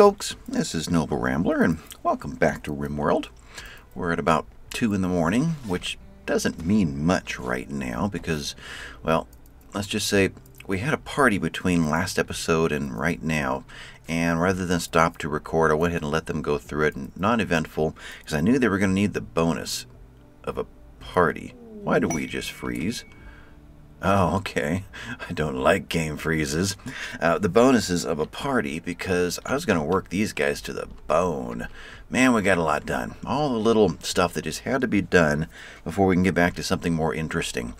Folks, this is Noble Rambler, and welcome back to RimWorld. We're at about 2 in the morning, which doesn't mean much right now because, well, let's just say we had a party between last episode and right now, and rather than stop to record, I went ahead and let them go through it, and non eventful, because I knew they were going to need the bonus of a party. Why do we just freeze? Oh, okay. I don't like game freezes. Uh, the bonuses of a party because I was going to work these guys to the bone. Man, we got a lot done. All the little stuff that just had to be done before we can get back to something more interesting.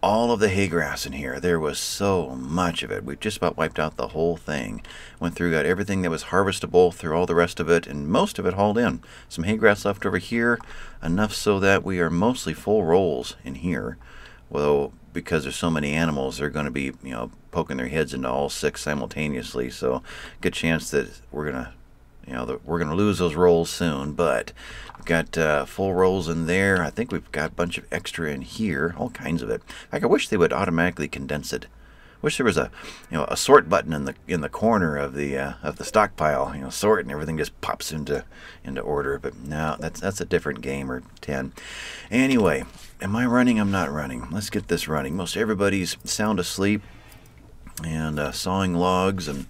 All of the hay grass in here. There was so much of it. We just about wiped out the whole thing. Went through, got everything that was harvestable through all the rest of it, and most of it hauled in. Some hay grass left over here, enough so that we are mostly full rolls in here. Well, because there's so many animals, they're going to be, you know, poking their heads into all six simultaneously. So, good chance that we're going to, you know, that we're going to lose those rolls soon. But we've got uh, full rolls in there. I think we've got a bunch of extra in here, all kinds of it. Like I wish they would automatically condense it. Wish there was a, you know, a sort button in the in the corner of the uh, of the stockpile. You know, sort and everything just pops into into order. But no, that's that's a different game or ten. Anyway, am I running? I'm not running. Let's get this running. Most everybody's sound asleep and uh, sawing logs and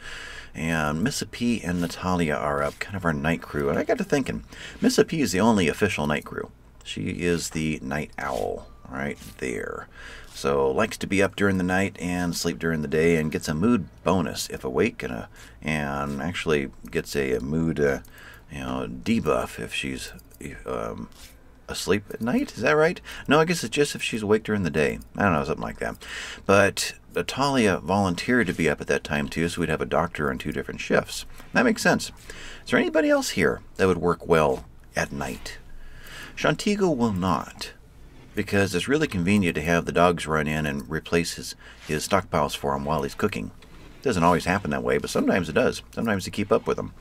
and Missa P and Natalia are up, kind of our night crew. And I got to thinking, Missa P is the only official night crew. She is the night owl right there. So likes to be up during the night and sleep during the day, and gets a mood bonus if awake, and a, and actually gets a, a mood uh, you know debuff if she's um, asleep at night. Is that right? No, I guess it's just if she's awake during the day. I don't know, something like that. But Natalia volunteered to be up at that time too, so we'd have a doctor on two different shifts. That makes sense. Is there anybody else here that would work well at night? Shantigo will not because it's really convenient to have the dogs run in and replace his, his stockpiles for him while he's cooking. It doesn't always happen that way, but sometimes it does. Sometimes to keep up with them.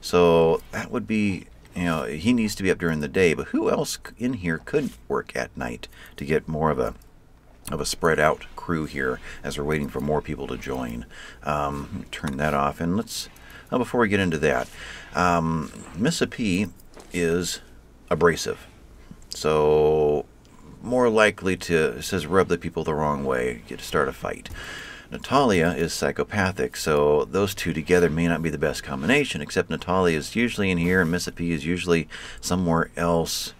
So that would be, you know, he needs to be up during the day. But who else in here could work at night to get more of a of a spread out crew here as we're waiting for more people to join? Um, turn that off and let's. Well, before we get into that, um, Missa P is abrasive. So more likely to, says, rub the people the wrong way, get to start a fight. Natalia is psychopathic, so those two together may not be the best combination, except Natalia is usually in here and P is usually somewhere else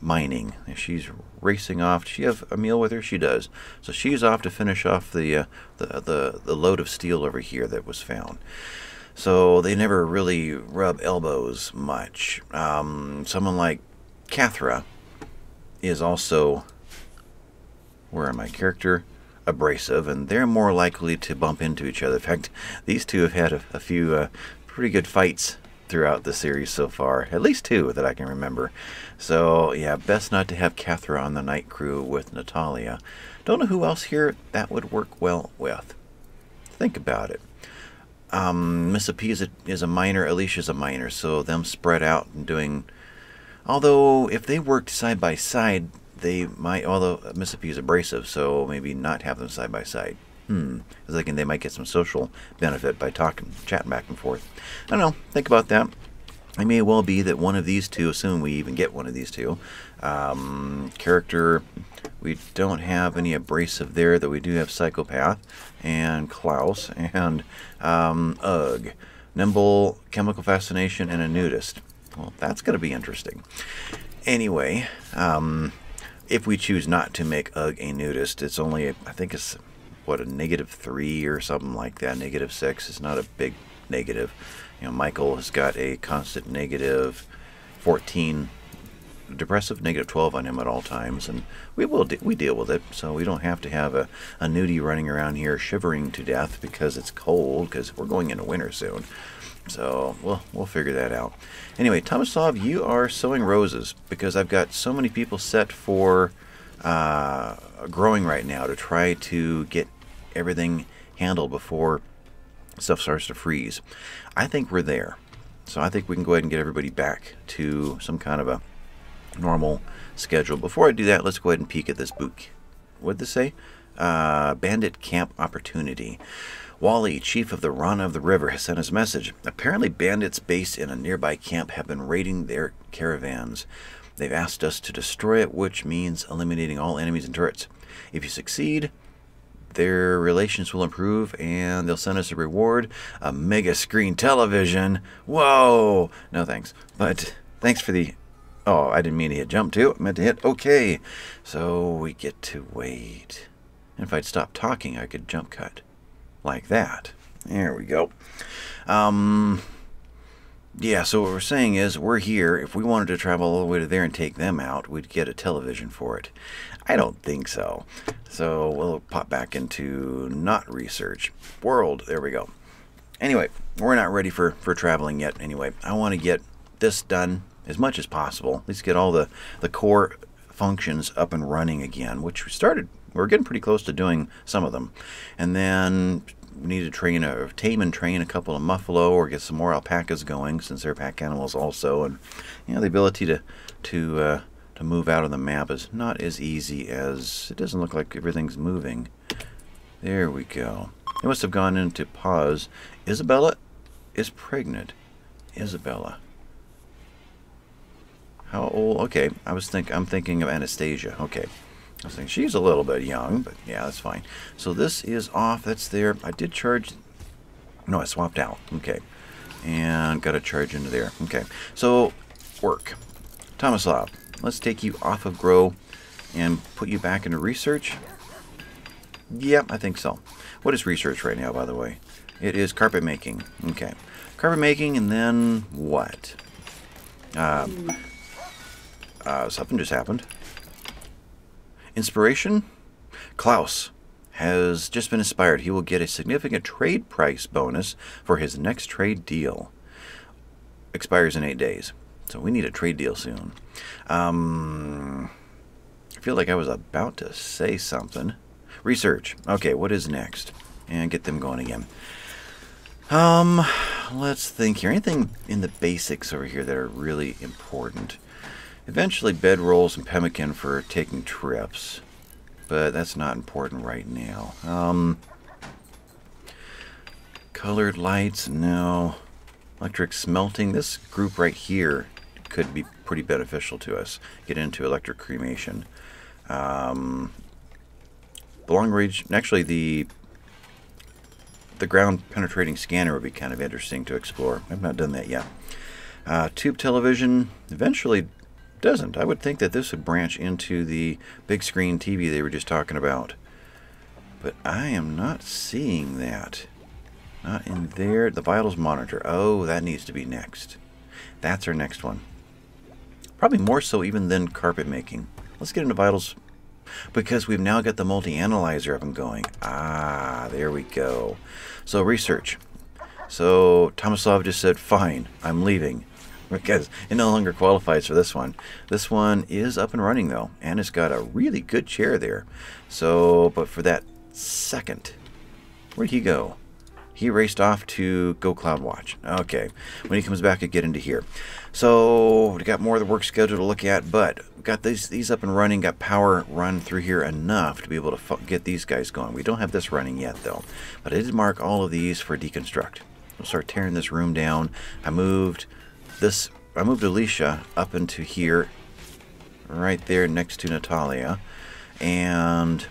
mining. If she's racing off, does she have a meal with her? She does. So she's off to finish off the, uh, the, the, the load of steel over here that was found. So they never really rub elbows much. Um, someone like Cathra is also, where am I, character abrasive, and they're more likely to bump into each other. In fact, these two have had a, a few uh, pretty good fights throughout the series so far, at least two that I can remember. So, yeah, best not to have Cathra on the night crew with Natalia. Don't know who else here that would work well with. Think about it. Um, Missa P is a, is a miner, Alicia's a minor, so them spread out and doing Although, if they worked side by side, they might, although Mississippi is abrasive, so maybe not have them side by side. Hmm. I was thinking they might get some social benefit by talking, chatting back and forth. I don't know. Think about that. It may well be that one of these two, assume we even get one of these two, um, character, we don't have any abrasive there, though we do have Psychopath and Klaus and um, Ugh. Nimble, Chemical Fascination, and a Nudist. Well, that's going to be interesting. Anyway, um, if we choose not to make Ugh a nudist, it's only, I think it's, what, a negative three or something like that. Negative six is not a big negative. You know, Michael has got a constant negative 14 depressive negative 12 on him at all times and we will de- we deal with it so we don't have to have a, a nudie running around here shivering to death because it's cold because we're going into winter soon so we'll we'll figure that out. Anyway, Tomislav, you are sowing roses because I've got so many people set for uh, growing right now to try to get everything handled before stuff starts to freeze. I think we're there. So I think we can go ahead and get everybody back to some kind of a normal schedule. Before I do that, let's go ahead and peek at this book. What did this say? Uh, Bandit Camp Opportunity. Wally, chief of the Rana of the River, has sent his message. Apparently, bandits based in a nearby camp have been raiding their caravans. They've asked us to destroy it, which means eliminating all enemies and turrets. If you succeed, their relations will improve and they'll send us a reward a mega screen television. Whoa! No thanks. But thanks for the. Oh, I didn't mean to hit jump too. I meant to hit OK. So we get to wait. And if I'd stop talking, I could jump cut. Like that. There we go. Um. Yeah, so what we're saying is we're here. If we wanted to travel all the way to there and take them out, we'd get a television for it. I don't think so. So we'll pop back into not research. World, there we go. Anyway, we're not ready for, for traveling yet anyway. I want to get this done as much as possible. At least get all the, the core functions up and running again, which we started, we're getting pretty close to doing some of them. And then we need to train a tame and train a couple of muffalo or get some more alpacas going since they're pack animals also. And you know the ability to to uh, to move out of the map is not as easy as it doesn't look like everything's moving. There we go. It must have gone into pause. Isabella is pregnant. Isabella. How old okay I was think I'm thinking of Anastasia. Okay I was thinking she's a little bit young, but yeah, that's fine. So this is off. That's there. I did charge. No, I swapped out. Okay. And got a charge into there. Okay. So work. Tomislav, let's take you off of Grow and put you back into research. Yep, I think so. What is research right now, by the way? It is carpet making. Okay. Carpet making, and then what? Uh, uh, something just happened. Inspiration? Klaus has just been inspired. He will get a significant trade price bonus for his next trade deal. Expires in eight days. So we need a trade deal soon. Um, I feel like I was about to say something. Research. Okay, what is next? And get them going again. Um, let's think here. Anything in the basics over here that are really important? Eventually bed rolls and pemmican for taking trips, but that's not important right now. Um, colored lights, no. Electric smelting, this group right here could be pretty beneficial to us. Get into electric cremation. Um, long range, actually the the ground penetrating scanner would be kind of interesting to explore. I've not done that yet. Uh, tube television, eventually doesn't. I would think that this would branch into the big screen TV they were just talking about. But I am not seeing that. Not in there. The vitals monitor. Oh, that needs to be next. That's our next one. Probably more so even than carpet making. Let's get into vitals because we've now got the multi-analyzer up and going. Ah, there we go. So research. So Tomislav just said, fine, I'm leaving because it no longer qualifies for this one. This one is up and running though, and it's got a really good chair there. So, but for that second, where'd he go? He raced off to go Cloud Watch. Okay, when he comes back, I get into here. So we got more of the work schedule to look at, but got these these up and running. Got power run through here enough to be able to get these guys going. We don't have this running yet though, but I did mark all of these for deconstruct. We'll start tearing this room down. I moved this, I moved Alicia up into here, right there next to Natalia, and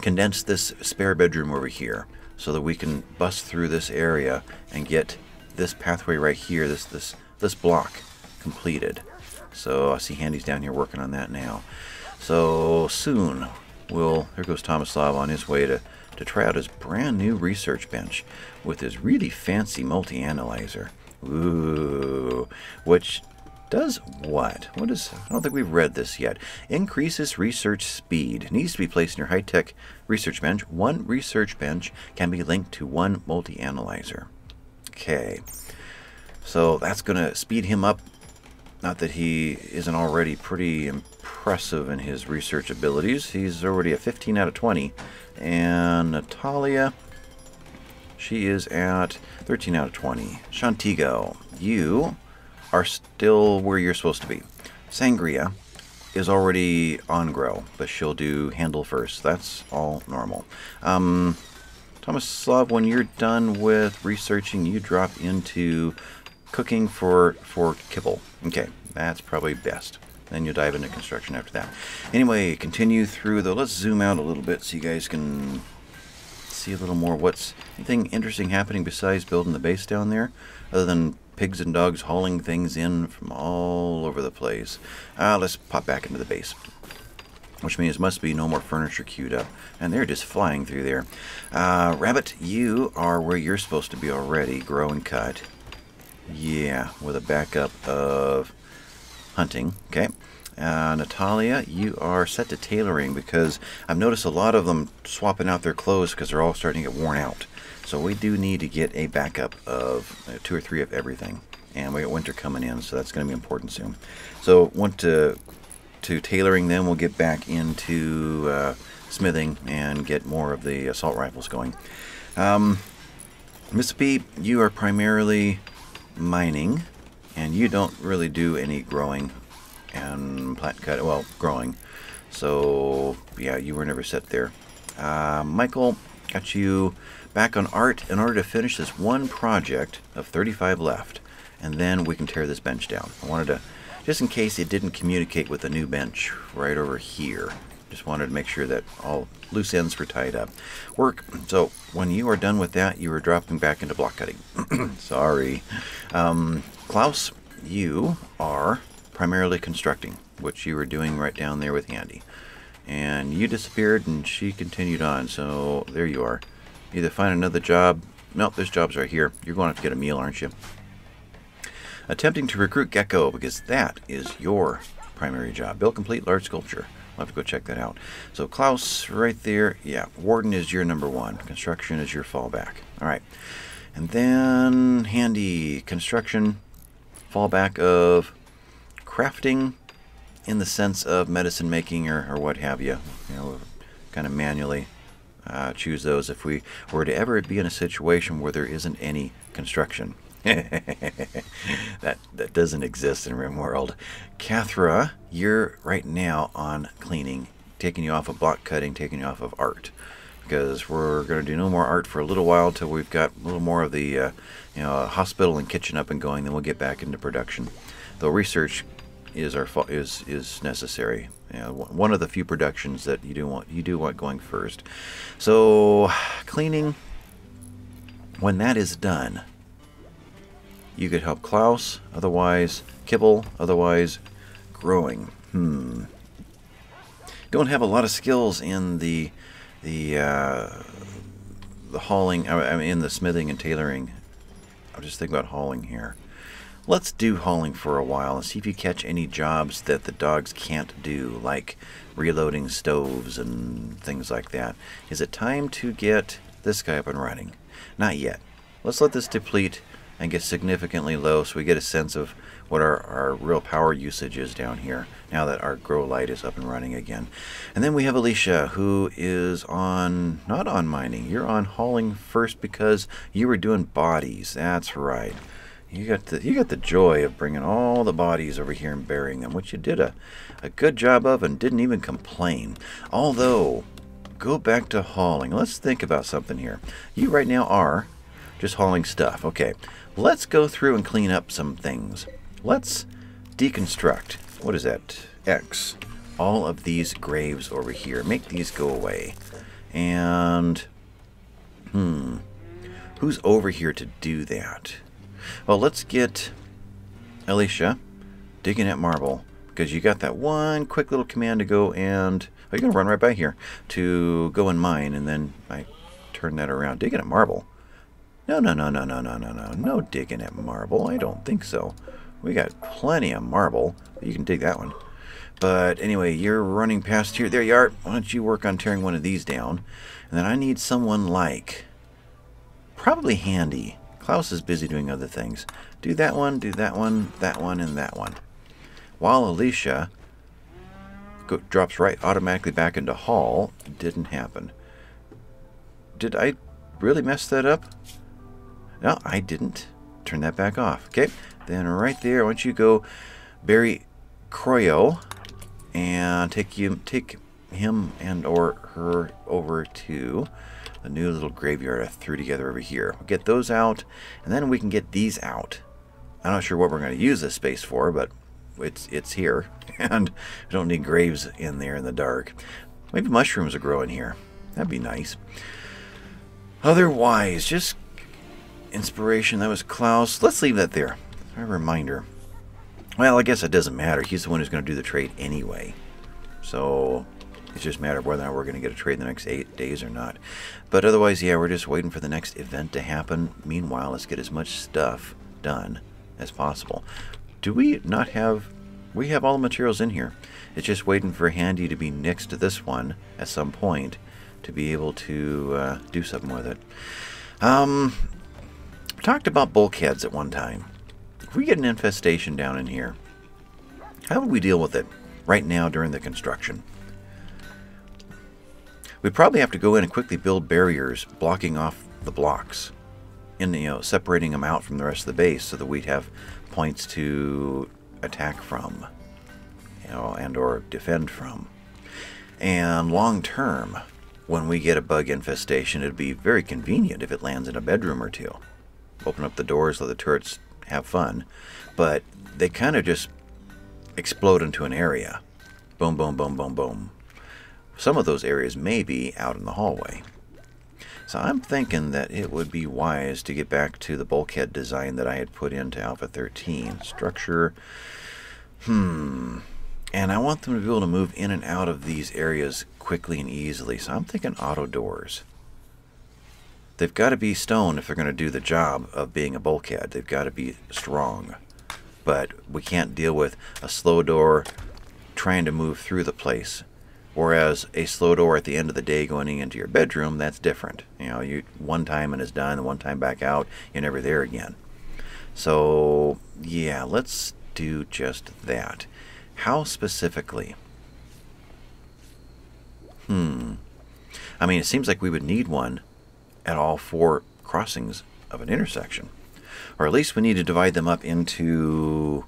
condensed this spare bedroom over here so that we can bust through this area and get this pathway right here, this this this block completed. So I see Handy's down here working on that now. So soon we'll, there goes Tomislav on his way to, to try out his brand new research bench with his really fancy multi-analyzer. Ooh, which does what? What is, I don't think we've read this yet. Increases research speed. Needs to be placed in your high-tech research bench. One research bench can be linked to one multi-analyzer. Okay. So that's going to speed him up. Not that he isn't already pretty impressive in his research abilities. He's already a 15 out of 20. And Natalia, she is at 13 out of 20. Shantigo, you are still where you're supposed to be. Sangria is already on grow, but she'll do handle first. That's all normal. Um, Tomislav, when you're done with researching, you drop into cooking for for kibble. Okay, that's probably best. Then you'll dive into construction after that. Anyway, continue through though. Let's zoom out a little bit so you guys can see a little more. What's anything interesting happening besides building the base down there, other than pigs and dogs hauling things in from all over the place? Uh, let's pop back into the base which means must be no more furniture queued up. And they're just flying through there. Uh, Rabbit, you are where you're supposed to be already. Grow and cut. Yeah, with a backup of hunting. Okay. Uh, Natalia, you are set to tailoring because I've noticed a lot of them swapping out their clothes because they're all starting to get worn out. So we do need to get a backup of uh, two or three of everything. And we got winter coming in, so that's going to be important soon. So want to to tailoring them. We'll get back into uh, smithing and get more of the assault rifles going. Um, Mississippi, you are primarily mining, and you don't really do any growing and plant cut. Well, growing. So yeah, you were never set there. Uh, Michael, got you back on art in order to finish this one project of 35 left, and then we can tear this bench down. I wanted to just in case it didn't communicate with the new bench right over here. Just wanted to make sure that all loose ends were tied up. Work. So when you are done with that, you are dropping back into block cutting. Sorry. Um, Klaus, you are primarily constructing, which you were doing right down there with Handy. And you disappeared and she continued on. So there you are. Either find another job. Nope, this job's right here. You're going to have to get a meal, aren't you? attempting to recruit Gecko because that is your primary job. Build complete large sculpture. I'll have to go check that out. So Klaus, right there, yeah, Warden is your number one. Construction is your fallback. All right. And then handy construction, fallback of crafting in the sense of medicine making or, or what have you. You know, kind of manually uh, choose those if we were to ever be in a situation where there isn't any construction. that that doesn't exist in RimWorld. Cathra, you're right now on cleaning, taking you off of block cutting, taking you off of art, because we're going to do no more art for a little while till we've got a little more of the uh, you know hospital and kitchen up and going. Then we'll get back into production. Though research is our is is necessary. You know, one of the few productions that you do want you do want going first. So cleaning. When that is done, you could help Klaus, otherwise Kibble, otherwise growing. Hmm. Don't have a lot of skills in the the uh, the hauling. I mean, in the smithing and tailoring. I'm just thinking about hauling here. Let's do hauling for a while and see if you catch any jobs that the dogs can't do, like reloading stoves and things like that. Is it time to get this guy up and running? Not yet. Let's let this deplete and get significantly low so we get a sense of what our, our real power usage is down here now that our grow light is up and running again. And then we have Alicia who is on, not on mining, you're on hauling first because you were doing bodies. That's right. You got the you got the joy of bringing all the bodies over here and burying them, which you did a, a good job of and didn't even complain. Although, go back to hauling. Let's think about something here. You right now are just hauling stuff. Okay, let's go through and clean up some things. Let's deconstruct. What is that? X. All of these graves over here. Make these go away. And, hmm, who's over here to do that? Well, let's get Alicia digging at marble because you got that one quick little command to go and oh, you're gonna run right by here to go and mine, and then I turn that around. Digging at marble. No, no, no, no, no, no, no, no. No digging at marble. I don't think so. We got plenty of marble. You can dig that one. But anyway, you're running past here. There you are. Why don't you work on tearing one of these down? And then I need someone like... Probably Handy. Klaus is busy doing other things. Do that one, do that one, that one, and that one. While Alicia drops right automatically back into Hall. Didn't happen. Did I really mess that up? No, I didn't. Turn that back off. Okay, then right there, don't you go Barry Croyo and take you take him and or her over to the new little graveyard I threw together over here. We'll get those out, and then we can get these out. I'm not sure what we're going to use this space for, but it's it's here, and we don't need graves in there in the dark. Maybe mushrooms will grow in here. That'd be nice. Otherwise, just inspiration. That was Klaus. Let's leave that there. A reminder. Well, I guess it doesn't matter. He's the one who's going to do the trade anyway. So it's just a matter of whether or not we're going to get a trade in the next eight days or not. But otherwise, yeah, we're just waiting for the next event to happen. Meanwhile, let's get as much stuff done as possible. Do we not have... We have all the materials in here. It's just waiting for Handy to be next to this one at some point to be able to uh, do something with it. Um, talked about bulkheads at one time. If we get an infestation down in here, how would we deal with it right now during the construction? We'd probably have to go in and quickly build barriers blocking off the blocks, and you know, separating them out from the rest of the base so that we'd have points to attack from, you know, and or defend from. And long term, when we get a bug infestation, it'd be very convenient if it lands in a bedroom or two. Open up the doors, let the turrets have fun, but they kind of just explode into an area. Boom, boom, boom, boom, boom. Some of those areas may be out in the hallway. So I'm thinking that it would be wise to get back to the bulkhead design that I had put into Alpha 13. Structure, hmm, and I want them to be able to move in and out of these areas quickly and easily. So I'm thinking auto doors. They've got to be stone if they're going to do the job of being a bulkhead. They've got to be strong. But we can't deal with a slow door trying to move through the place. Whereas a slow door at the end of the day going into your bedroom, that's different. You know, you one time and it's done, one time back out, you're never there again. So yeah, let's do just that. How specifically? Hmm. I mean, it seems like we would need one at all four crossings of an intersection. Or at least we need to divide them up into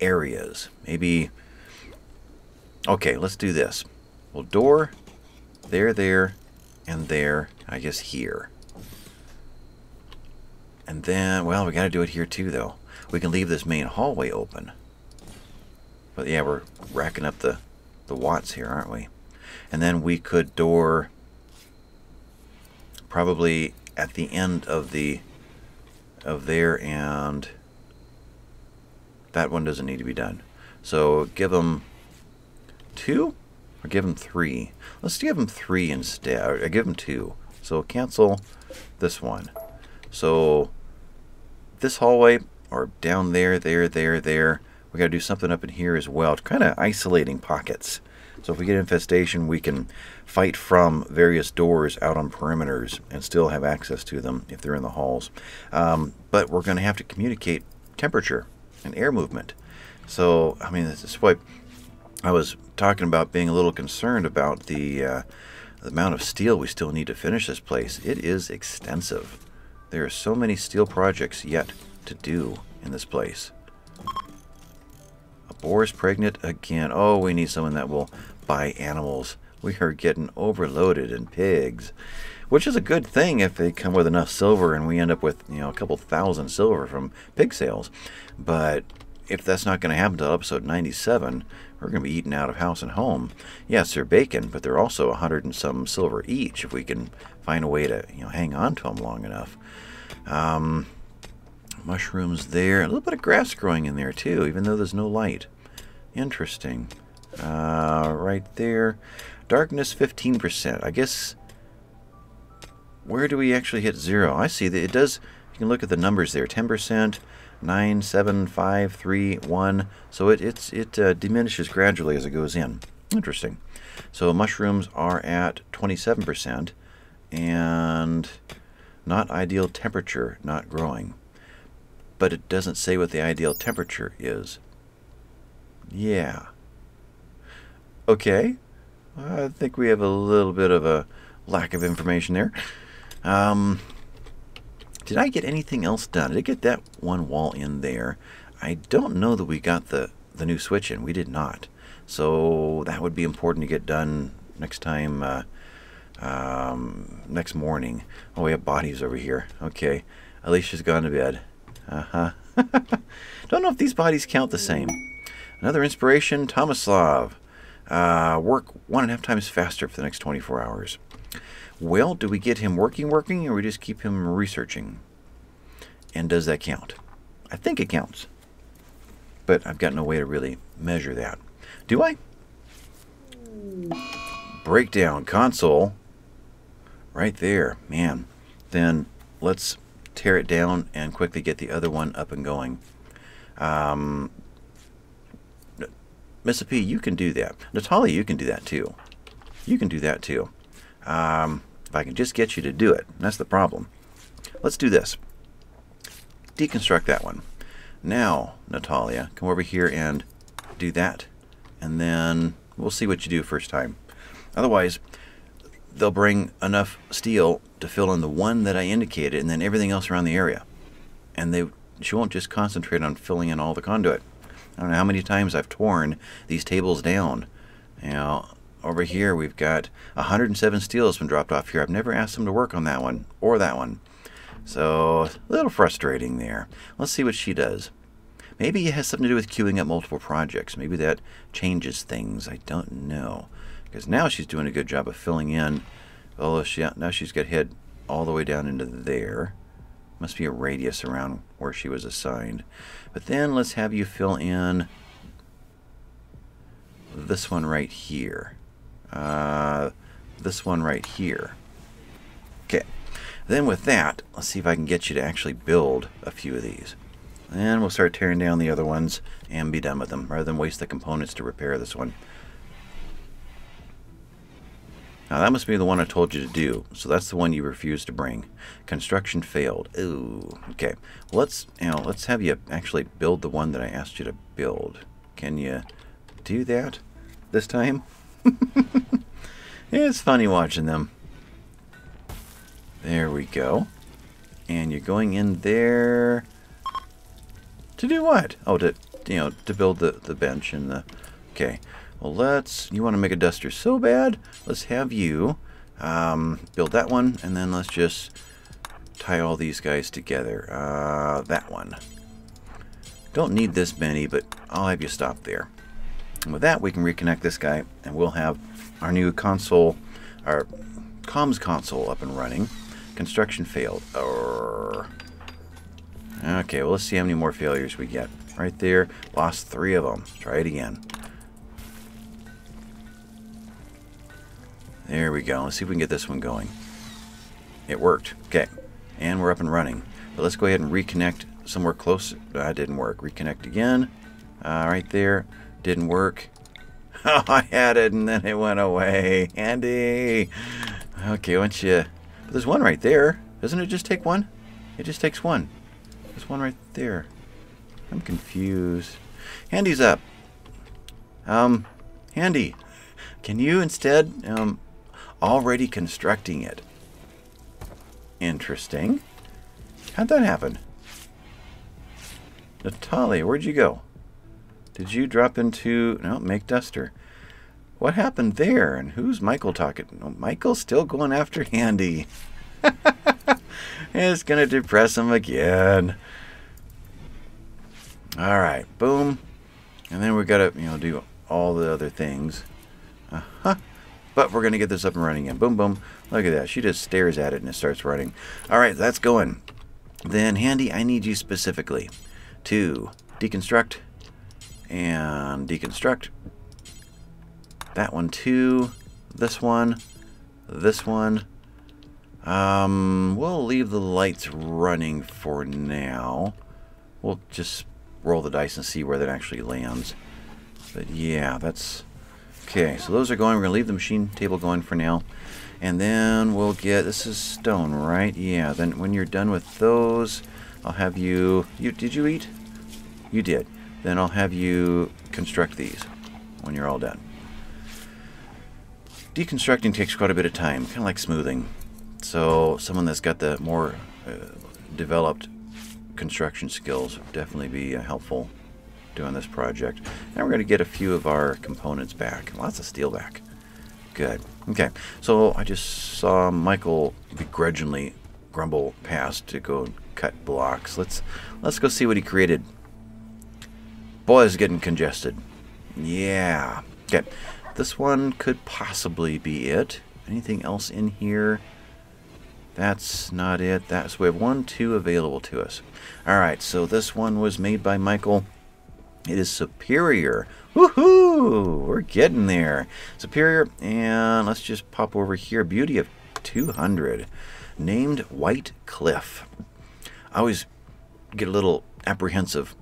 areas. Maybe Okay, let's do this. Well, door, there, there, and there, I guess here. And then, well, we got to do it here too, though. We can leave this main hallway open. But yeah, we're racking up the, the watts here, aren't we? And then we could door probably at the end of the of there and that one doesn't need to be done. So give them two or give them three. Let's give them three instead. I give them two. So cancel this one. So this hallway or down there, there, there, there. We got to do something up in here as well. Kind of isolating pockets. So if we get infestation, we can fight from various doors out on perimeters and still have access to them if they're in the halls. Um, but we're going to have to communicate temperature and air movement. So, I mean, this is what I was talking about being a little concerned about the, uh, the amount of steel we still need to finish this place. It is extensive. There are so many steel projects yet to do in this place. A boar is pregnant again. Oh, we need someone that will buy animals. We are getting overloaded in pigs, which is a good thing if they come with enough silver and we end up with, you know, a couple thousand silver from pig sales. But if that's not going to happen until episode 97, we're going to be eating out of house and home. Yes, they're bacon, but they're also a hundred and some silver each if we can find a way to you know hang on to them long enough. Um, mushrooms there, a little bit of grass growing in there too, even though there's no light. Interesting. Uh, right there, darkness 15%. I guess where do we actually hit zero? I see that it does. You can look at the numbers there. 10% nine, seven, five, three, one. So it it's it uh, diminishes gradually as it goes in. Interesting. So mushrooms are at 27% and not ideal temperature, not growing. But it doesn't say what the ideal temperature is. Yeah. Okay. I think we have a little bit of a lack of information there. Um, did I get anything else done? Did I get that one wall in there? I don't know that we got the, the new switch in. We did not. So that would be important to get done next time, uh, um, next morning. Oh, we have bodies over here. Okay. Alicia's gone to bed. Uh-huh. Don't know if these bodies count the same. Another inspiration, Tomislav. Uh, work one and a half times faster for the next 24 hours. Well, do we get him working, working, or we just keep him researching? And does that count? I think it counts. But I've got no way to really measure that. Do I? Breakdown console. Right there. Man. Then let's tear it down and quickly get the other one up and going. Um, Miss P, you can do that. Natalia, you can do that too. You can do that too. Um, if I can just get you to do it. That's the problem. Let's do this. Deconstruct that one. Now, Natalia, come over here and do that. And then we'll see what you do first time. Otherwise, they'll bring enough steel to fill in the one that I indicated and then everything else around the area. And they she won't just concentrate on filling in all the conduit. I don't know how many times I've torn these tables down. You know, over here we've got 107 steel has been dropped off here. I've never asked them to work on that one or that one. So, a little frustrating there. Let's see what she does. Maybe it has something to do with queuing up multiple projects. Maybe that changes things. I don't know. Because now she's doing a good job of filling in. Oh, she, now she's got head all the way down into there. Must be a radius around where she was assigned. But then let's have you fill in this one right here. Uh, this one right here. Okay. Then with that, let's see if I can get you to actually build a few of these. And we'll start tearing down the other ones and be done with them, rather than waste the components to repair this one. Now that must be the one I told you to do. So that's the one you refused to bring. Construction failed. Ooh. Okay. Let's you know, let's have you actually build the one that I asked you to build. Can you do that this time? it's funny watching them. There we go. And you're going in there to do what? Oh, to you know, to build the the bench and the. Okay. Well, let's. You want to make a duster so bad? Let's have you um, build that one, and then let's just tie all these guys together. Uh, that one. Don't need this many, but I'll have you stop there. And with that, we can reconnect this guy, and we'll have our new console, our comms console up and running. Construction failed. Urgh. Okay, well, let's see how many more failures we get. Right there, lost three of them. Try it again. There we go. Let's see if we can get this one going. It worked. Okay. And we're up and running. But let's go ahead and reconnect somewhere close. That didn't work. Reconnect again. Uh, right there. Didn't work. Oh, I had it and then it went away. Andy. Okay, once you... But there's one right there. Doesn't it just take one? It just takes one. There's one right there. I'm confused. Handy's up. Um, Handy, can you instead um, already constructing it. Interesting. How'd that happen? Natalia, where'd you go? Did you drop into... No, make duster. What happened there? And who's Michael talking? Oh, Michael's still going after Handy. it's to depress him again. All right, boom. And then we got to, you know, do all the other things. Uh-huh. But we're to get this up and running again. Boom, boom. Look at that. She just stares at it and it starts running. All right, that's going. Then, Handy, I need you specifically to deconstruct and deconstruct. That one too. This one. This one. Um, we'll leave the lights running for now. We'll just roll the dice and see where that actually lands. But yeah, that's Okay, so those are going. We're going to leave the machine table going for now. And then we'll get, this is stone, right? Yeah, then when you're done with those, I'll have you, you did you eat? You did. Then I'll have you construct these when you're all done. Deconstructing takes quite a bit of time, kind of like smoothing. So someone that's got the more uh, developed construction skills would definitely be uh, helpful. doing this project. Now we're going to get a few of our components back. Lots of steel back. Good. Okay, so I just saw Michael begrudgingly grumble past to go cut blocks. Let's let's go see what he created. Boy, is getting congested. Yeah. Okay, this one could possibly be it. Anything else in here? That's not it. That's we have one, two available to us. All right, so this one was made by Michael. It is Superior. Woohoo! We're getting there. Superior, and let's just pop over here. Beauty of 200, named White Cliff. I always get a little apprehensive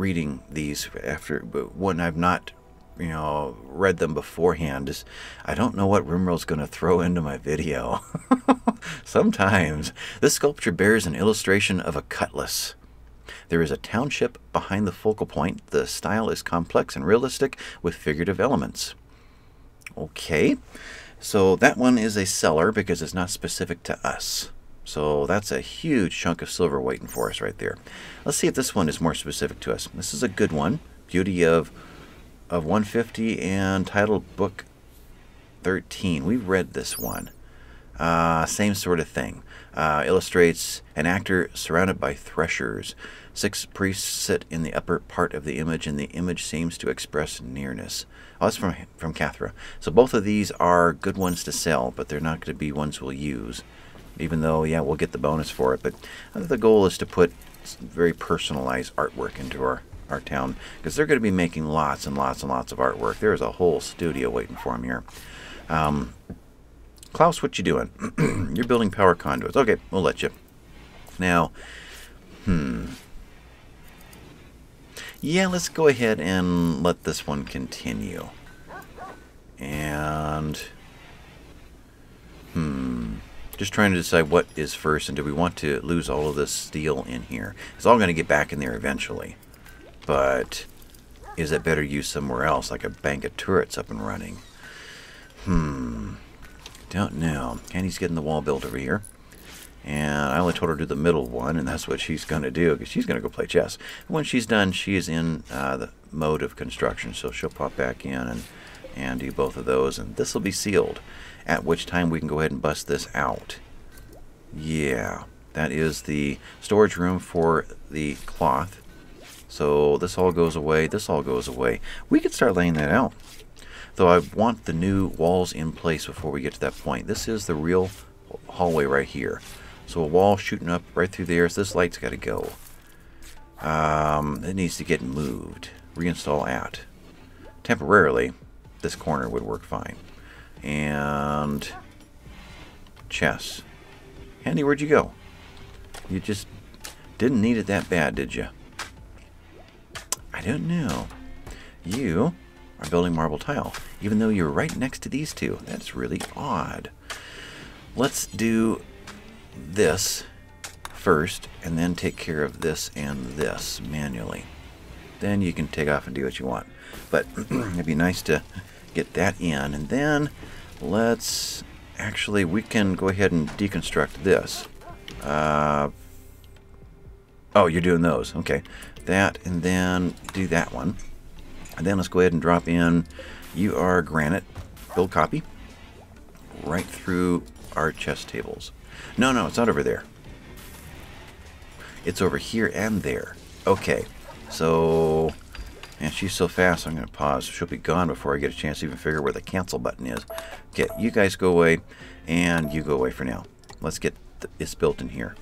reading these after when I've not you know, read them beforehand. Just, I don't know what Rimworld's going to throw into my video. Sometimes. This sculpture bears an illustration of a cutlass. There is a township behind the focal point. The style is complex and realistic with figurative elements. Okay, so that one is a seller because it's not specific to us. So that's a huge chunk of silver waiting for us right there. Let's see if this one is more specific to us. This is a good one. Beauty of of 150 and titled Book 13. We've read this one. Uh, same sort of thing. Uh, illustrates an actor surrounded by threshers. Six priests sit in the upper part of the image, and the image seems to express nearness. Oh, that's from from Cathra. So both of these are good ones to sell, but they're not going to be ones we'll use. Even though, yeah, we'll get the bonus for it. But the goal is to put very personalized artwork into our our town because they're going to be making lots and lots and lots of artwork. There's a whole studio waiting for them here. Um, Klaus, what you doing? You're building power conduits. Okay, we'll let you. Now, hmm. Yeah, let's go ahead and let this one continue. And, hmm. Just trying to decide what is first, and do we want to lose all of this steel in here? It's all going to get back in there eventually but is it better used somewhere else, like a bank of turrets up and running? Hmm. Don't know. Candy's getting the wall built over here. And I only told her to do the middle one, and that's what she's going to do, because she's going to go play chess. When she's done, she is in uh, the mode of construction, so she'll pop back in and, and do both of those, and this will be sealed, at which time we can go ahead and bust this out. Yeah, that is the storage room for the cloth. So this all goes away, this all goes away. We could start laying that out. Though I want the new walls in place before we get to that point. This is the real hallway right here. So a wall shooting up right through there. So this light's got to go. Um, it needs to get moved. Reinstall at. Temporarily, this corner would work fine. And chess. Handy, where'd you go? You just didn't need it that bad, did you? I don't know. You are building marble tile, even though you're right next to these two. That's really odd. Let's do this first, and then take care of this and this manually. Then you can take off and do what you want. But it'd be nice to get that in. And then let's actually, we can go ahead and deconstruct this. Uh, oh, you're doing those. Okay that and then do that one. And then let's go ahead and drop in you are granite build copy right through our chest tables. No, no, it's not over there. It's over here and there. Okay, so and she's so fast, I'm going to pause. She'll be gone before I get a chance to even figure where the cancel button is. Okay, you guys go away, and you go away for now. Let's get this built in here.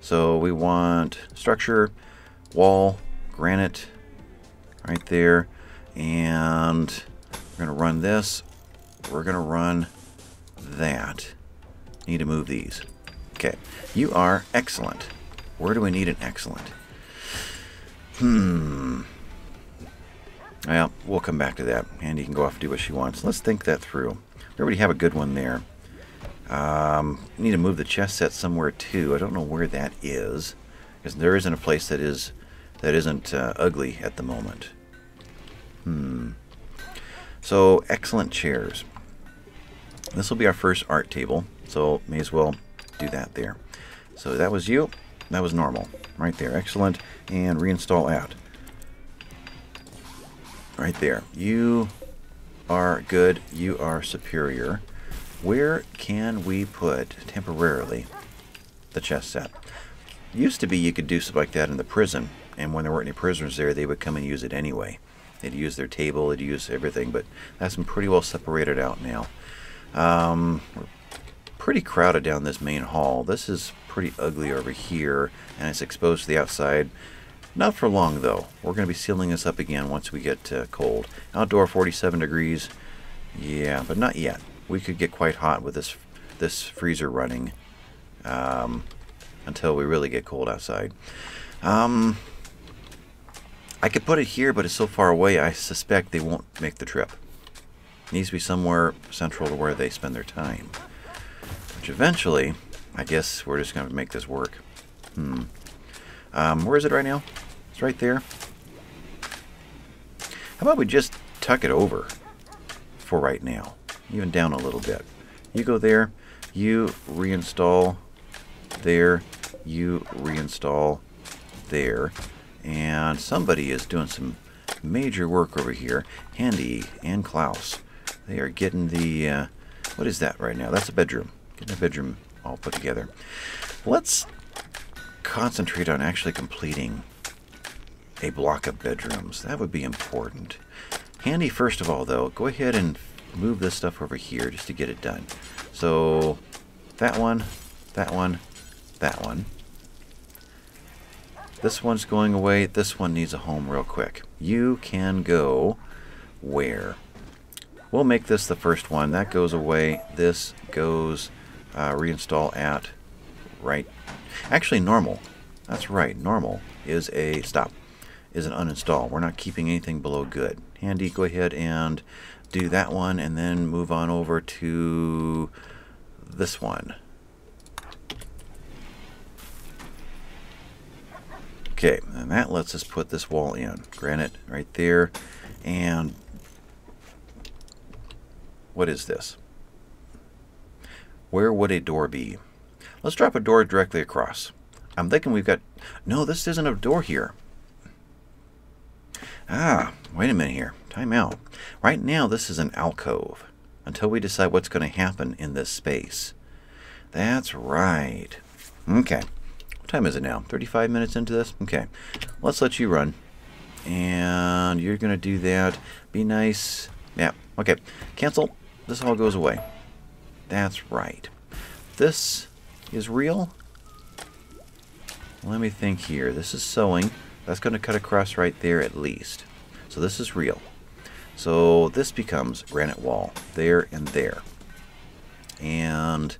So we want structure, wall, granite right there. And we're going to run this. We're going to run that. Need to move these. Okay, you are excellent. Where do we need an excellent? Hmm. Well, we'll come back to that. Andy can go off and do what she wants. Let's think that through. We already have a good one there. Um, need to move the chess set somewhere too. I don't know where that is. Because there isn't a place that is that isn't uh, ugly at the moment. Hmm. So, excellent chairs. This will be our first art table, so may as well do that there. So that was you. That was normal. Right there. Excellent. And reinstall at. Right there. You are good. You are superior. Where can we put temporarily the chest set? Used to be you could do stuff like that in the prison, and when there weren't any prisoners there, they would come and use it anyway. They'd use their table, they'd use everything, but that's been pretty well separated out now. Um, we're pretty crowded down this main hall. This is pretty ugly over here, and it's exposed to the outside. Not for long, though. We're going to be sealing this up again once we get uh, cold. Outdoor 47 degrees. Yeah, but not yet. We could get quite hot with this this freezer running um, until we really get cold outside. Um, I could put it here, but it's so far away, I suspect they won't make the trip. It needs to be somewhere central to where they spend their time. Which eventually, I guess we're just going to make this work. Hmm. Um, where is it right now? It's right there. How about we just tuck it over for right now? Even down a little bit. You go there, you reinstall there, you reinstall there, and somebody is doing some major work over here. Handy and Klaus. They are getting the, uh, what is that right now? That's a bedroom. Getting a bedroom all put together. Let's concentrate on actually completing a block of bedrooms. That would be important. Handy, first of all, though, go ahead and move this stuff over here just to get it done. So, that one, that one, that one. This one's going away. This one needs a home real quick. You can go where? We'll make this the first one. That goes away. This goes uh, reinstall at right. Actually, normal. That's right. Normal is a stop. Is an uninstall. We're not keeping anything below good. Handy, go ahead and do that one and then move on over to this one. Okay, and that lets us put this wall in. Granite right there. And what is this? Where would a door be? Let's drop a door directly across. I'm thinking we've got... No, this isn't a door here. Ah, wait a minute here. Time out. Right now, this is an alcove. Until we decide what's going to happen in this space. That's right. Okay. What time is it now? 35 minutes into this? Okay. Let's let you run. And you're going to do that. Be nice. Yeah. Okay. Cancel. This all goes away. That's right. This is real. Let me think here. This is sewing. That's going to cut across right there at least. So this is real. So this becomes granite wall there and there. And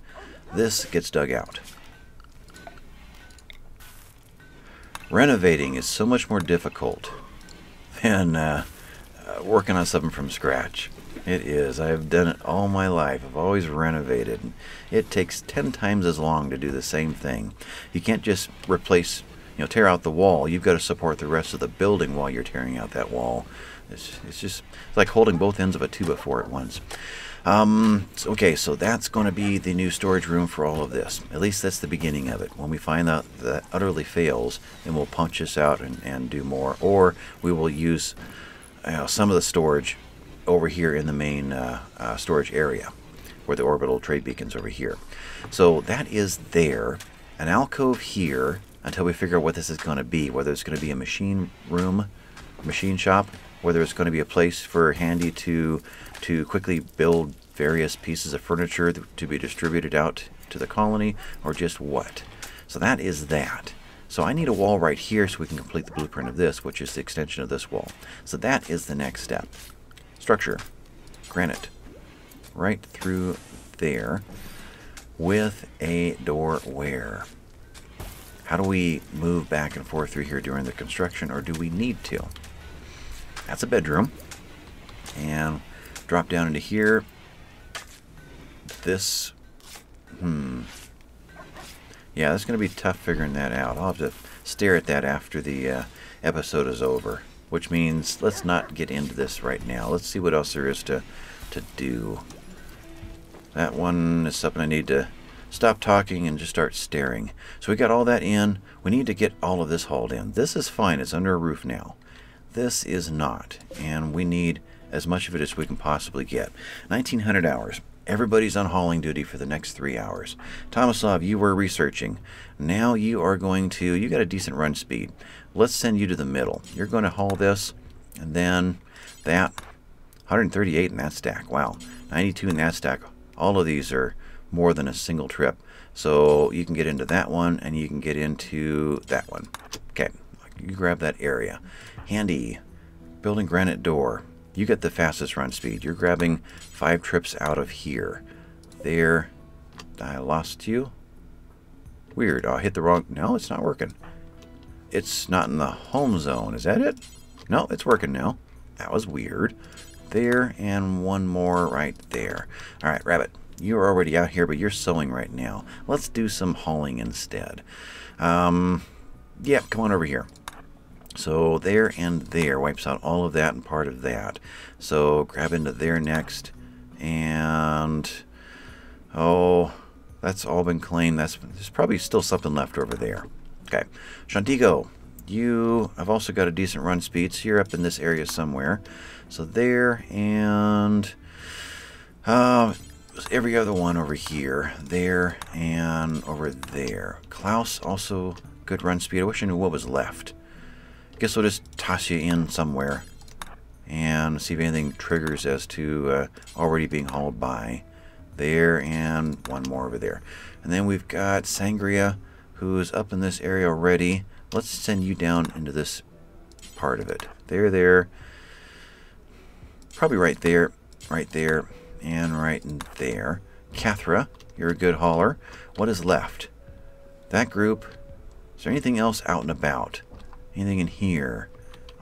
this gets dug out. Renovating is so much more difficult than uh, uh, working on something from scratch. It is. I've done it all my life. I've always renovated. It takes 10 times as long to do the same thing. You can't just replace, you know, tear out the wall. You've got to support the rest of the building while you're tearing out that wall. It's, it's just it's like holding both ends of a 2x4 at once. Um, okay, so that's going to be the new storage room for all of this. At least that's the beginning of it. When we find out that utterly fails, then we'll punch this out and, and do more. Or we will use you know, some of the storage over here in the main uh, uh, storage area where the orbital trade beacon's over here. So that is there. An alcove here until we figure out what this is going to be, whether it's going to be a machine room, machine shop, whether it's going to be a place for Handy to to quickly build various pieces of furniture to be distributed out to the colony, or just what. So that is that. So I need a wall right here so we can complete the blueprint of this, which is the extension of this wall. So that is the next step. Structure, granite, right through there with a door where? How do we move back and forth through here during the construction, or do we need to? That's a bedroom. And drop down into here. This, hmm. Yeah, that's going to be tough figuring that out. I'll have to stare at that after the uh, episode is over. Which means let's not get into this right now. Let's see what else there is to, to do. That one is something I need to stop talking and just start staring. So we got all that in. We need to get all of this hauled in. This is fine. It's under a roof now. this is not, and we need as much of it as we can possibly get. 1900 hours. Everybody's on hauling duty for the next three hours. Tomislav, you were researching. Now you are going to, you got a decent run speed. Let's send you to the middle. You're going to haul this, and then that. 138 in that stack. Wow. 92 in that stack. All of these are more than a single trip. So you can get into that one, and you can get into that one. Okay, you grab that area. Handy. Building granite door. You get the fastest run speed. You're grabbing five trips out of here. There. I lost you. Weird. Oh, I hit the wrong... No, it's not working. It's not in the home zone. Is that it? No, it's working now. That was weird. There, and one more right there. All right, Rabbit. You're already out here, but you're sewing right now. Let's do some hauling instead. Um, yeah, come on over here. So there and there wipes out all of that and part of that. So grab into there next. And, oh, that's all been claimed. That's, there's probably still something left over there. Okay. Shantigo, you I've also got a decent run speed, so you're up in this area somewhere. So there and uh, every other one over here, there and over there. Klaus also good run speed. I wish I knew what was left guess we'll just toss you in somewhere and see if anything triggers as to uh, already being hauled by there and one more over there. And then we've got Sangria who's up in this area already. Let's send you down into this part of it. There, there. Probably right there, right there, and right in there. Cathra, you're a good hauler. What is left? That group. Is there anything else out and about? Anything in here?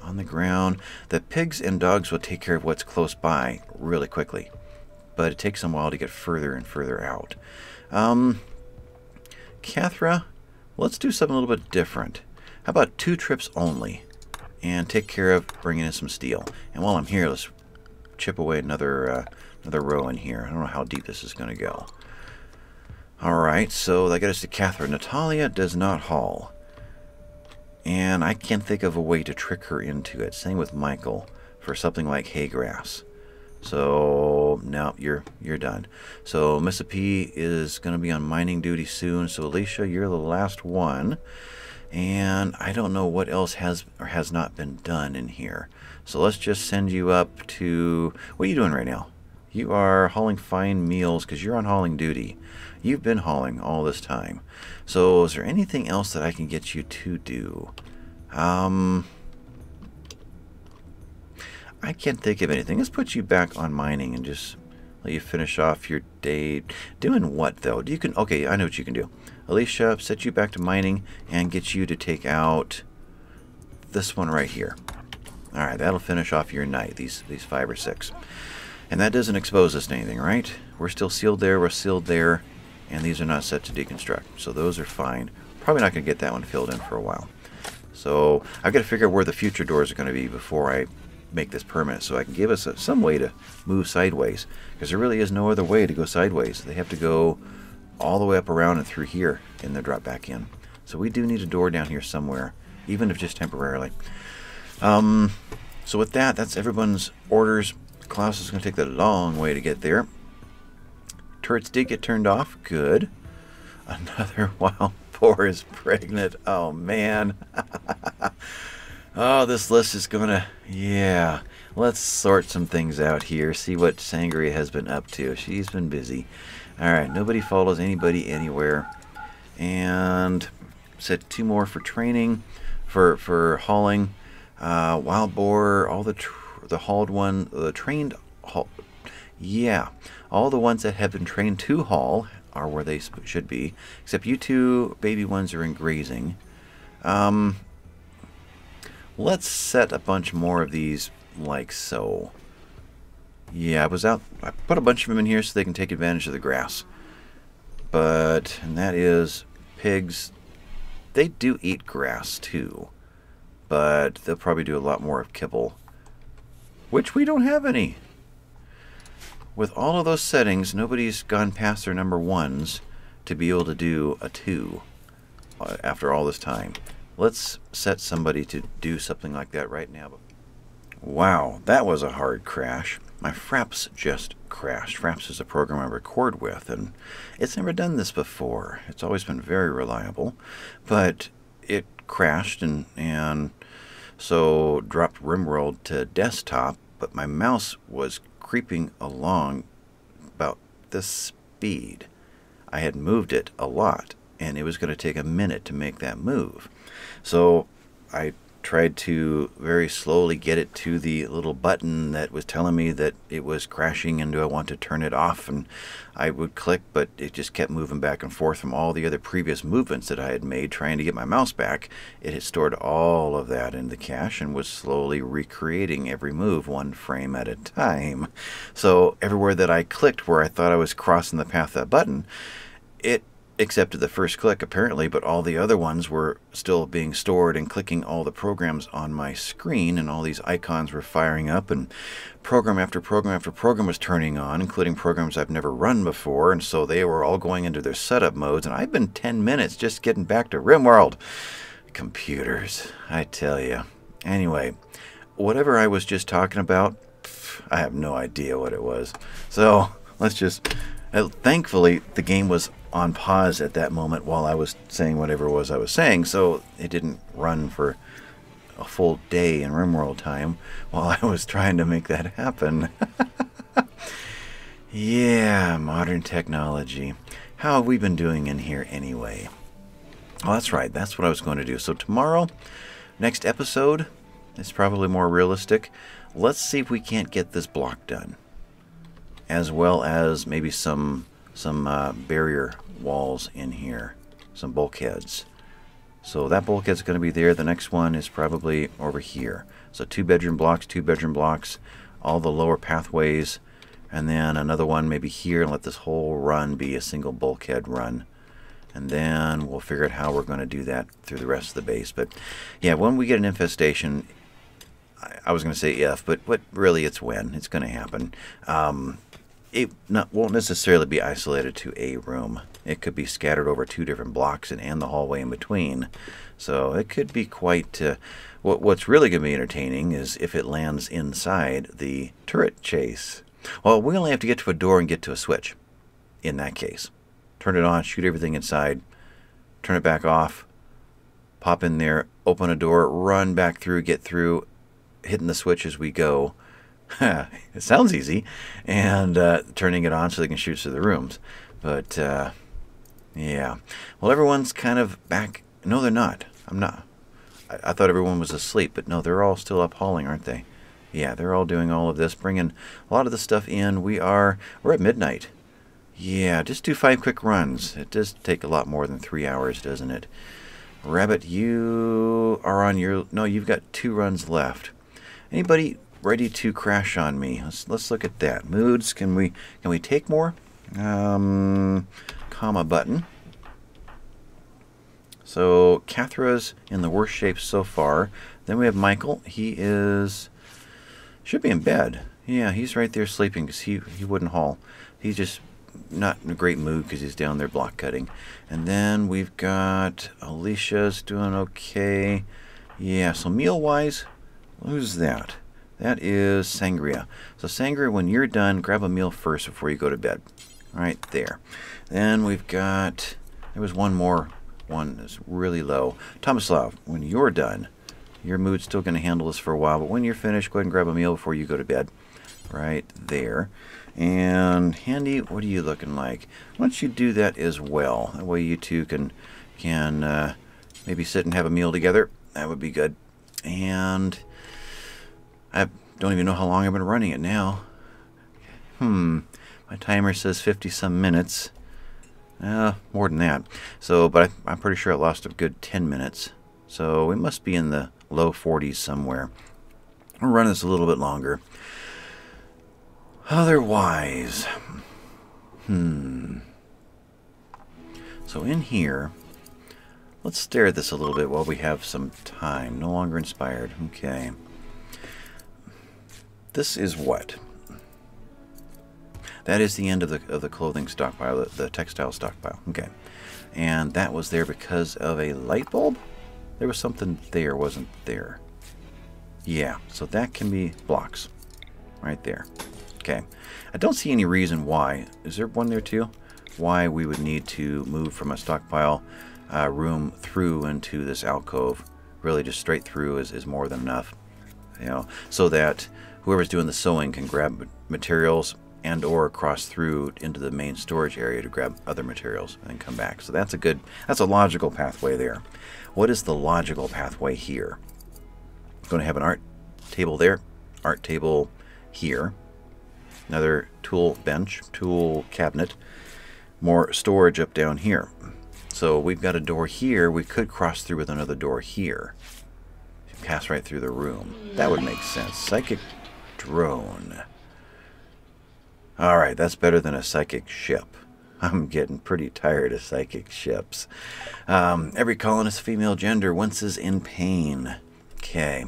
On the ground. The pigs and dogs will take care of what's close by really quickly. But it takes them a while to get further and further out. Um, Cathra, let's do something a little bit different. How about two trips only? And take care of bringing in some steel. And while I'm here, let's chip away another uh, another row in here. I don't know how deep this is going to go. Alright, so that got us to Catherine. Natalia does not haul. And I can't think of a way to trick her into it. Same with Michael for something like hay grass. So now you're you're done. So Missa P is going to be on mining duty soon. So Alicia, you're the last one, and I don't know what else has or has not been done in here. So let's just send you up to what are you doing right now? You are hauling fine meals because you're on hauling duty. You've been hauling all this time. So is there anything else that I can get you to do? Um, I can't think of anything. Let's put you back on mining and just let you finish off your day. Doing what, though? You can... Okay, I know what you can do. Alicia, set you back to mining and get you to take out this one right here. Alright, that'll finish off your night, these, these five or six. And that doesn't expose us to anything, right? We're still sealed there, we're sealed there and these are not set to deconstruct. So those are fine. Probably not going to get that one filled in for a while. So I've got to figure out where the future doors are going to be before I make this permanent so I can give us a, some way to move sideways because there really is no other way to go sideways. They have to go all the way up around and through here and then drop back in. So we do need a door down here somewhere, even if just temporarily. Um, so with that, that's everyone's orders. Klaus is going to take the long way to get there. Turrets did get turned off. Good. Another wild boar is pregnant. Oh, man. oh, this list is going to... Yeah. Let's sort some things out here. See what Sangria has been up to. She's been busy. Alright, nobody follows anybody anywhere. And set two more for training, for, for hauling. Uh, wild boar, all the the hauled one, the trained haul, yeah, all the ones that have been trained to haul are where they should be, except you two baby ones are in grazing. Um, let's set a bunch more of these like so. Yeah, I was out, I put a bunch of them in here so they can take advantage of the grass. But, and that is pigs, they do eat grass too. But they'll probably do a lot more of kibble, which we don't have any with all of those settings, nobody's gone past their number ones to be able to do a two uh, after all this time. Let's set somebody to do something like that right now. Wow, that was a hard crash. My Fraps just crashed. Fraps is a program I record with, and it's never done this before. It's always been very reliable, but it crashed and and so dropped RimWorld to desktop. But my mouse was creeping along about this speed. I had moved it a lot, and it was going to take a minute to make that move. So I tried to very slowly get it to the little button that was telling me that it was crashing and do I want to turn it off? And I would click but it just kept moving back and forth from all the other previous movements that I had made trying to get my mouse back. It had stored all of that in the cache and was slowly recreating every move one frame at a time. So everywhere that I clicked where I thought I was crossing the path of that button it accepted the first click apparently, but all the other ones were still being stored and clicking all the programs on my screen, and all these icons were firing up, and program after program after program was turning on, including programs I've never run before, and so they were all going into their setup modes, and I've been 10 minutes just getting back to RimWorld. Computers, I tell you. Anyway, whatever I was just talking about, I have no idea what it was. So let's just. Uh, thankfully, the game was on pause at that moment while I was saying whatever it was I was saying, so it didn't run for a full day in RimWorld time while I was trying to make that happen. yeah, modern technology. How have we been doing in here anyway? Oh, that's right. That's what I was going to do. So tomorrow, next episode, is probably more realistic. Let's see if we can't get this block done, as well as maybe some some uh, barrier walls in here, some bulkheads. So that bulkhead's going to be there. The next one is probably over here. So two bedroom blocks, two bedroom blocks, all the lower pathways, and then another one maybe here and let this whole run be a single bulkhead run. And then we'll figure out how we're going to do that through the rest of the base. But yeah, when we get an infestation, I, was going to say if, but, but really it's when. It's going to happen. Um, it not, won't necessarily be isolated to a room. It could be scattered over two different blocks and, and the hallway in between. So it could be quite. Uh, what, what's really going to be entertaining is if it lands inside the turret chase. Well, we only have to get to a door and get to a switch in that case. Turn it on, shoot everything inside, turn it back off, pop in there, open a door, run back through, get through, hitting the switch as we go it sounds easy, and uh, turning it on so they can shoot through the rooms. But uh, yeah, well, everyone's kind of back. No, they're not. I'm not. I, I, thought everyone was asleep, but no, they're all still up hauling, aren't they? Yeah, they're all doing all of this, bringing a lot of the stuff in. We are we're at midnight. Yeah, just do five quick runs. It does take a lot more than three hours, doesn't it? Rabbit, you are on your no. You've got two runs left. Anybody ready to crash on me. Let's let's look at that. Moods. Can we can we take more? Um, comma button. So Cathra's in the worst shape so far. Then we have Michael. He is should be in bed. Yeah, he's right there sleeping because he he wouldn't haul. He's just not in a great mood because he's down there block cutting. And then we've got Alicia's doing okay. Yeah, so meal wise, who's that? That is sangria. So sangria, when you're done, grab a meal first before you go to bed. Right there. Then we've got, there was one more one that's really low. Tomislav, when you're done, your mood's still going to handle this for a while, but when you're finished, go ahead and grab a meal before you go to bed. Right there. And Handy, what are you looking like? Don't you do that as well? That way you two can, can uh, maybe sit and have a meal together. That would be good. And I don't even know how long I've been running it now. Hmm. My timer says 50 some minutes. Uh, more than that. So, but I, am pretty sure it lost a good 10 minutes. So we must be in the low 40s somewhere. I'll run this a little bit longer. Otherwise, hmm. So in here, let's stare at this a little bit while we have some time. No longer inspired. Okay. This is what? That is the end of the, of the clothing stockpile, the, the textile stockpile. Okay. And that was there because of a light bulb? There was something there, wasn't there? Yeah, so that can be blocks. Right there. Okay. I don't see any reason why. Is there one there too? Why we would need to move from a stockpile uh, room through into this alcove. Really just straight through is, is more than enough. You know, so that whoever's doing the sewing can grab materials and or cross through into the main storage area to grab other materials and come back. So that's a good, that's a logical pathway there. What is the logical pathway here? going to have an art table there, art table here, another tool bench, tool cabinet, more storage up down here. So we've got a door here. We could cross through with another door here. Pass right through the room. That would make sense. Psychic drone. Alright, that's better than a psychic ship. I'm getting pretty tired of psychic ships. Um, every colonist female gender winces in pain. Okay.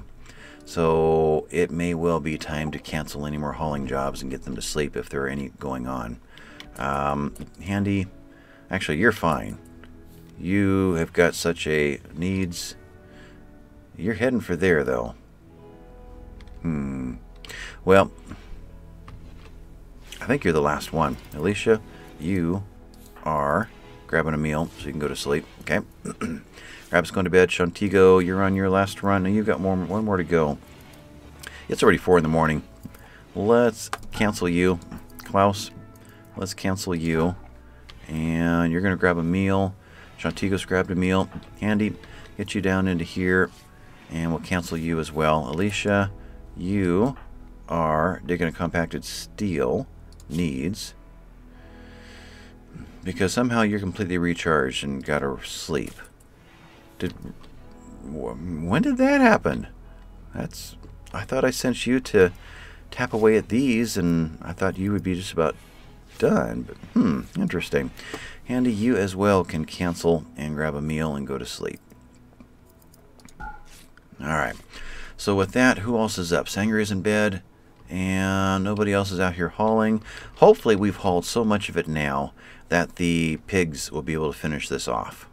So it may well be time to cancel any more hauling jobs and get them to sleep if there are any going on. Um, handy. Actually, you're fine. You have got such a needs. You're heading for there, though. Hmm. Well, I think you're the last one. Alicia, you are grabbing a meal so you can go to sleep. Okay. Rabbit's going to bed. Shantigo, you're on your last run. And you've got more, one more to go. It's already 4 in the morning. Let's cancel you. Klaus, let's cancel you. And you're going to grab a meal. Shantigo's grabbed a meal. Andy, get you down into here. And we'll cancel you as well. Alicia, you are digging a compacted steel needs because somehow you're completely recharged and got to sleep. Did when did that happen? That's I thought I sent you to tap away at these, and I thought you would be just about done. But hmm, interesting. Handy, you as well can cancel and grab a meal and go to sleep. All right. So with that, who else is up? Sangria's in bed and nobody else is out here hauling. Hopefully we've hauled so much of it now that the pigs will be able to finish this off.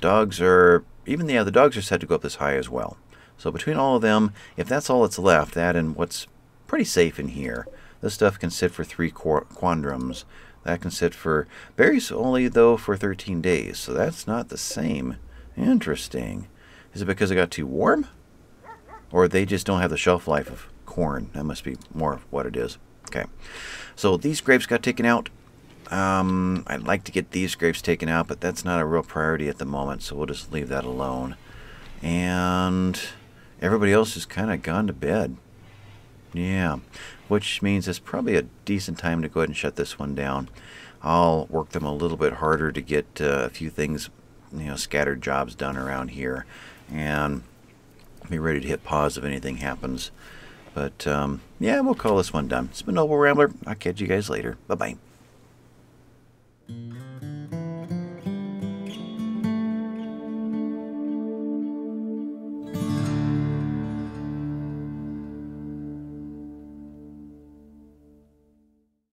Dogs are, even the other dogs are set to go up this high as well. So between all of them, if that's all that's left, that and what's pretty safe in here, this stuff can sit for three quandrums. That can sit for berries only though for 13 days, so that's not the same. Interesting. Is it because it got too warm? Or they just don't have the shelf life of corn. That must be more of what it is. Okay. So these grapes got taken out. Um, I'd like to get these grapes taken out, but that's not a real priority at the moment, so we'll just leave that alone. And everybody else has kind of gone to bed. Yeah, which means it's probably a decent time to go ahead and shut this one down. I'll work them a little bit harder to get uh, a few things, you know, scattered jobs done around here, and be ready to hit pause if anything happens. But um, yeah, we'll call this one done. It's been Noble Rambler. I'll catch you guys later. Bye bye.